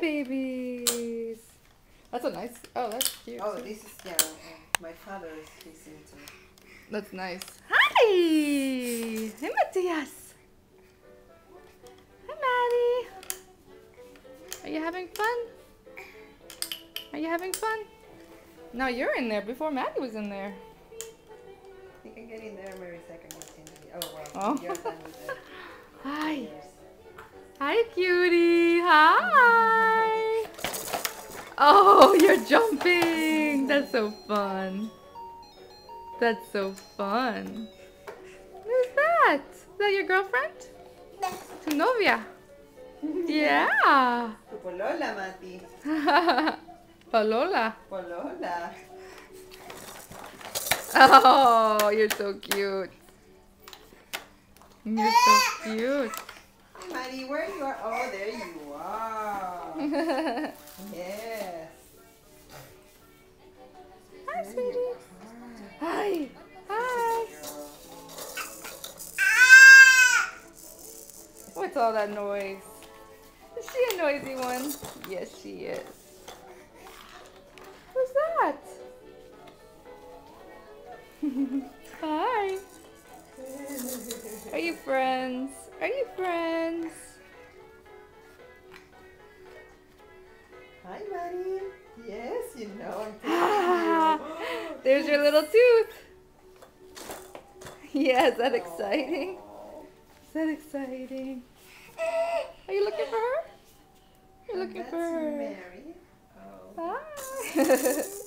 babies. That's a nice. Oh, that's cute. Oh, this is yeah. My father is listening to. That's nice. Hi! Hey, Matias. Hi, Maddie. Are you having fun? Are you having fun? No, you're in there before Maddie was in there. You can get in there, Mary. Second continue. Oh wow. Oh. You're done with the Hi. Hi, cutie. Hi. Oh, you're jumping. That's so fun. That's so fun. Who's that? Is that your girlfriend? Tu novia? Yeah. Tu polola, Mati. Palola. Polola. Oh, you're so cute. You're so cute. Hey, Mati, where you are? Oh, there you are. Hi. Hi. What's all that noise? Is she a noisy one? Yes, she is. Who's that? Hi. Are you friends? Are you friends? Hi, buddy. Yes, you know I'm. There's your little tooth. Yeah, is that exciting? Is that exciting? Are you looking for her? You're looking for her. Mary. Oh. Hi.